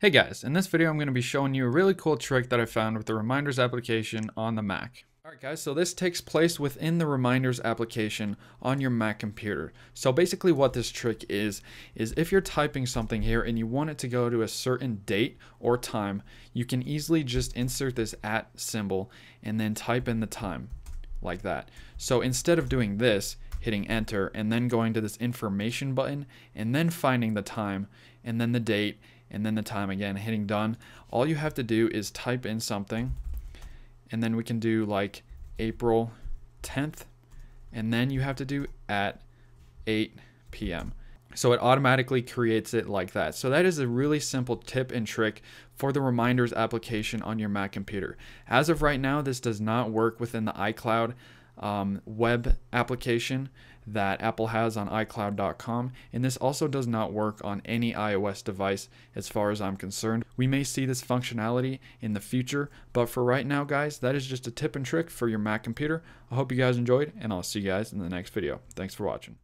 Hey guys, in this video I'm going to be showing you a really cool trick that I found with the Reminders application on the Mac. Alright guys, so this takes place within the Reminders application on your Mac computer. So basically what this trick is, is if you're typing something here and you want it to go to a certain date or time, you can easily just insert this at symbol and then type in the time, like that. So instead of doing this, hitting enter and then going to this information button and then finding the time and then the date and then the time again, hitting done. All you have to do is type in something and then we can do like April 10th and then you have to do at 8 p.m. So it automatically creates it like that. So that is a really simple tip and trick for the reminders application on your Mac computer. As of right now, this does not work within the iCloud um, web application that Apple has on iCloud.com, and this also does not work on any iOS device as far as I'm concerned. We may see this functionality in the future, but for right now, guys, that is just a tip and trick for your Mac computer. I hope you guys enjoyed, and I'll see you guys in the next video. Thanks for watching.